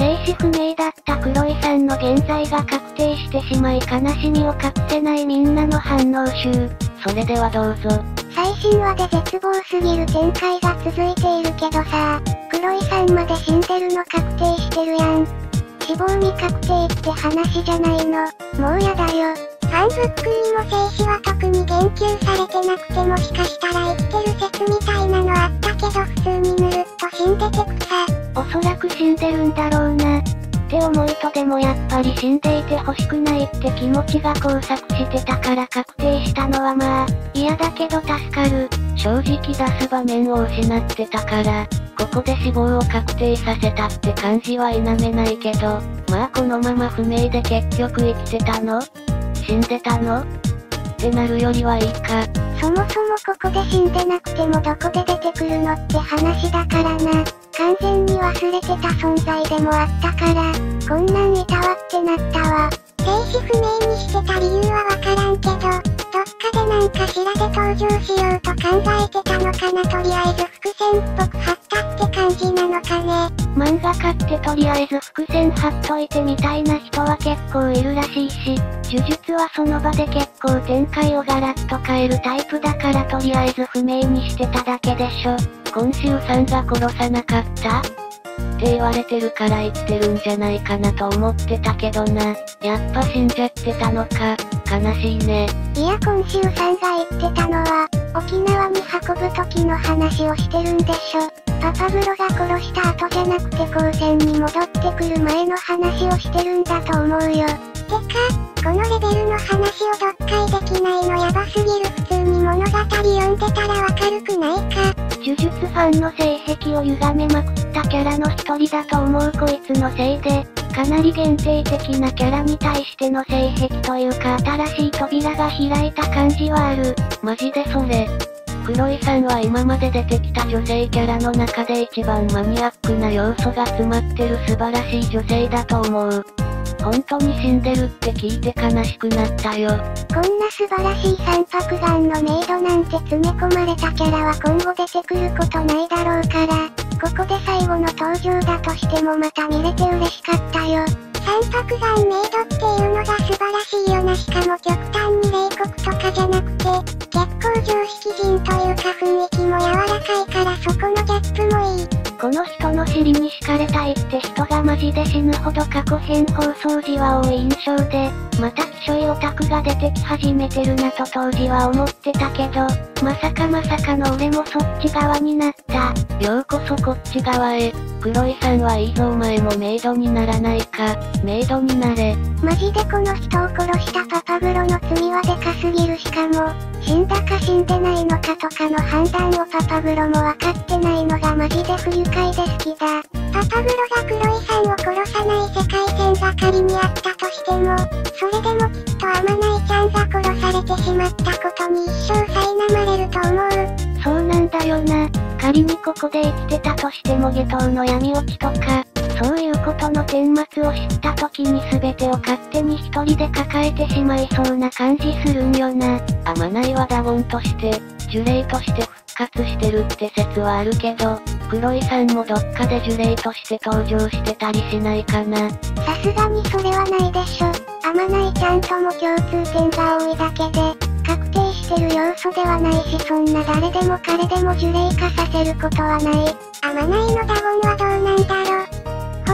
生死不明だった黒井さんの現在が確定してしまい悲しみを隠せないみんなの反応集。それではどうぞ。最新話で絶望すぎる展開が続いているけどさ、黒井さんまで死んでるの確定してるやん。死亡未確定って話じゃないの。もうやだよ。ファンブックにも生死は特に言及されてなくてもしかしたら生きてる説みたいなのあったけど普通にぬるっと死んでてくさ。おそらく死んでるんだろうな。って思いとでもやっぱり死んでいて欲しくないって気持ちが交錯してたから確定したのはまあ、嫌だけど助かる。正直出す場面を失ってたから、ここで死亡を確定させたって感じは否めないけど、まあこのまま不明で結局生きてたの？死んでたの？ってなるよりはいいか。そもそもここで死んでなくてもどこで出てくるのって話だからな。完全に忘れてた存在でもあったから、こんなんいたわってなったわ。生死不明にしてた理由はわからんけど、どっかでなんかしらで登場しようと考えてたのかなとりあえず伏線っぽく貼ったって感じなのかね。漫画買ってとりあえず伏線貼っといてみたいな人は結構いるらしいし、呪術はその場で結構展開をガラッと変えるタイプだからとりあえず不明にしてただけでしょ。今週さんが殺さなかった？って言われてるから生きてるんじゃないかなと思ってたけどな。やっぱ死んじゃってたのか。悲しいね。いや今週さんが言ってたのは、沖縄に運ぶ時の話をしてるんでしょ。パパブロが殺した後じゃなくて高専に戻ってくる前の話をしてるんだと思うよ。てか、このレベルの話を読解できないのやばすぎる普通に物語読んでたらわかるくないか？呪術ファンの性癖を歪めまくったキャラの一人だと思うこいつのせいで、かなり限定的なキャラに対しての性癖というか新しい扉が開いた感じはある。マジでそれ。黒井さんは今まで出てきた女性キャラの中で一番マニアックな要素が詰まってる素晴らしい女性だと思う。本当に死んでるって聞いて悲しくなったよ。こんな素晴らしい三白眼のメイドなんて詰め込まれたキャラは今後出てくることないだろうから、ここで最後の登場だとしてもまた見れて嬉しかったよ。三白眼メイドっていうのが素晴らしいよなしかも極端に冷酷とかじゃなくて、結構常識人というか雰囲気も柔らかいからそこの。この人の尻に敷かれたいって人がマジで死ぬほど過去編放送時は多い印象で、またきしょいオタクが出てき始めてるなと当時は思ってたけど、まさかまさかの俺もそっち側になった。ようこそこっち側へ。黒井さんはいいぞお前もメイドにならないか。メイドになれ。マジでこの人を殺したパパブロの罪はでかすぎるしかも、死んだか死んでないのかとかの判断をパパブロも分かってないのがマジで不愉快で好きだ。パパブロが黒井さんを殺さない世界線が仮にあったとしても、それでもきっとアマナイちゃんが殺されてしまったことに一生苛まれると思う。そうなんだよな。仮にここで生きてたとしても下等の闇落ちとか、の顛末を知った時に全てを勝手に一人で抱えてしまいそうな感じするんよな。アマナイはダゴンとして、呪霊として復活してるって説はあるけど、黒井さんもどっかで呪霊として登場してたりしないかな。さすがにそれはないでしょ。アマナイちゃんとも共通点が多いだけで、確定してる要素ではないしそんな誰でも彼でも呪霊化させることはない。アマナイのダゴンはどうなんだろ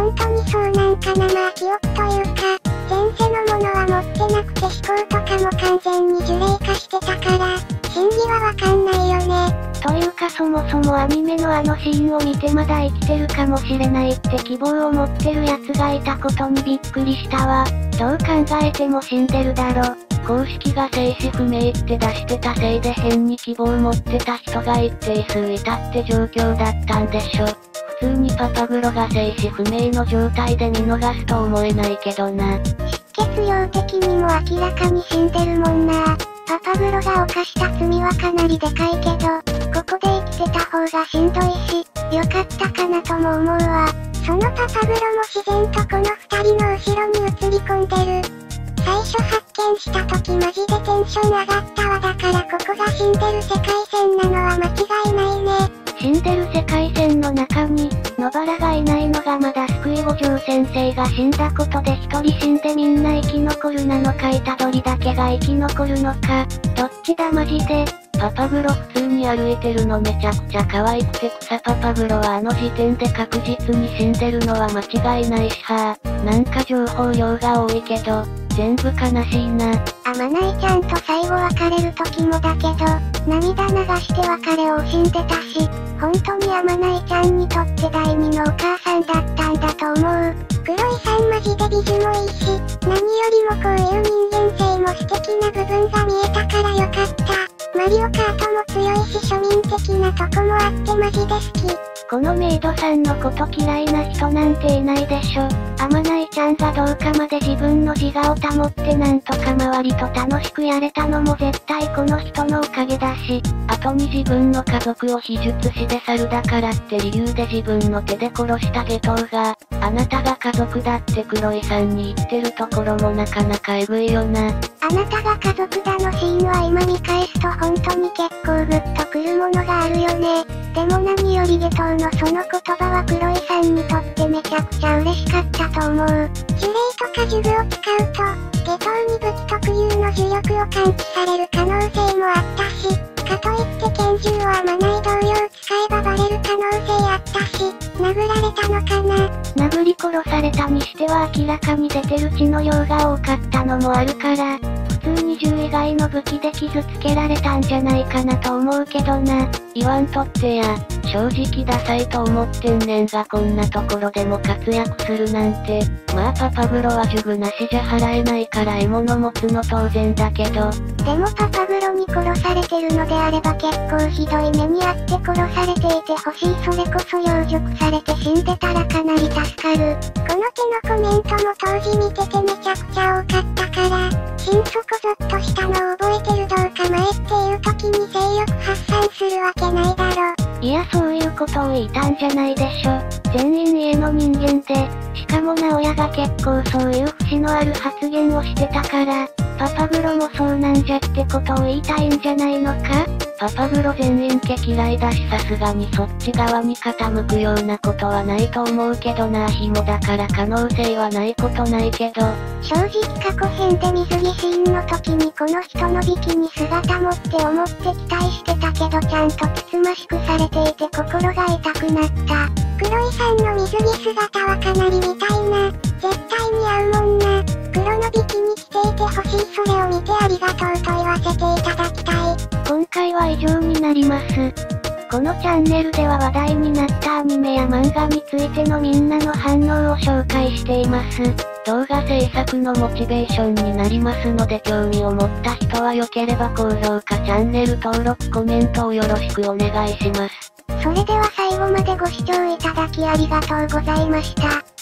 本当にそうなんかなまあ記憶というか、前世のものは持ってなくて思考とかも完全に呪霊化してたから、真偽はわかんないよね。というかそもそもアニメのあのシーンを見てまだ生きてるかもしれないって希望を持ってる奴がいたことにびっくりしたわ。どう考えても死んでるだろ。公式が生死不明って出してたせいで変に希望を持ってた人が一定数いたって状況だったんでしょ。普通にパパグロが生死不明の状態で見逃すと思えないけどな。出血量的にも明らかに死んでるもんな。パパグロが犯した罪はかなりでかいけど、ここで生きてた方がしんどいし、よかったかなとも思うわ。そのパパグロも自然とこの二人の後ろに映り込んでる。最初発見した時マジでテンション上がったわだからここが死んでる世界線なのは間違いないね。死んでる世界線の中に、野原がいないのがまだ救い五条先生が死んだことで一人死んでみんな生き残るなのか虎杖だけが生き残るのか、どっちだマジで？パパグロ普通に歩いてるのめちゃくちゃ可愛くて草パパグロはあの時点で確実に死んでるのは間違いないしはなんか情報量が多いけど、全部悲しいな。あまないちゃんと最後別れる時もだけど、涙流して別れを惜しんでたし、本当にあまないちゃんにとって第二のお母さんだったんだと思う。黒井さんマジで美女もいいし、何よりもこういう人間性も素敵な部分が見えたからよかった。マリオカートも強いし庶民的なとこもあってマジで好き。このメイドさんのこと嫌いな人なんていないでしょ。あまないちゃんがどうかまで自分の自我を保ってなんとか周りと楽しくやれたのも絶対この人のおかげだし、後に自分の家族を秘術師で猿だからって理由で自分の手で殺した下等が、あなたが家族だって黒井さんに言ってるところもなかなかエグいよな。あなたが家族だのシーンは今見返すと本当に結構グッとくるものがあるよね。でも何より下等のその言葉は黒井さんにとってめちゃくちゃ嬉しかったと思う。呪霊とか呪具を使うと、下等に武器特有の呪力を感知される可能性もあったし、かといって拳銃をあまない同様使えばバレる可能性あったし、殴られたのかな。殴り殺されたにしては明らかに出てる血の量が多かったのもあるから、普通に銃以外の武器で傷つけられたんじゃないかなと思うけどな。言わんとってや、正直ダサいと思ってんねんがこんなところでも活躍するなんて、まあパパグロはジュグなしじゃ払えないから獲物持つの当然だけど。でもパパグロに殺されてるのであれば結構ひどい目にあって殺されていてほしいそれこそ養殖されて死んでたらかなり助かる。この手のコメントも当時見ててめちゃくちゃ多かったから、心底ゾッとしたのを覚えてるどうか前っていう時に性欲発散するわけないだろ。いやそういうことを言いたんじゃないでしょ。全員家の人間で、しかもな親が結構そういう節のある発言をしてたから、パパグロもそうなんじゃってことを言いたいんじゃないのか？パパグロ全員家嫌いだしさすがにそっち側に傾くようなことはないと思うけどな紐だから可能性はないことないけど。正直過去編で水着シーンの時にこの人のビキニ姿もって思って期待してたけどちゃんとつつましくされていて心が痛くなった。黒井さんの水着姿はかなり見たいな。絶対に合うもんな。ていてほしいそれを見てありがとうと言わせていただきたい。今回は以上になります。このチャンネルでは話題になったアニメや漫画についてのみんなの反応を紹介しています。動画制作のモチベーションになりますので興味を持った人は良ければ高評価チャンネル登録コメントをよろしくお願いします。それでは最後までご視聴いただきありがとうございました。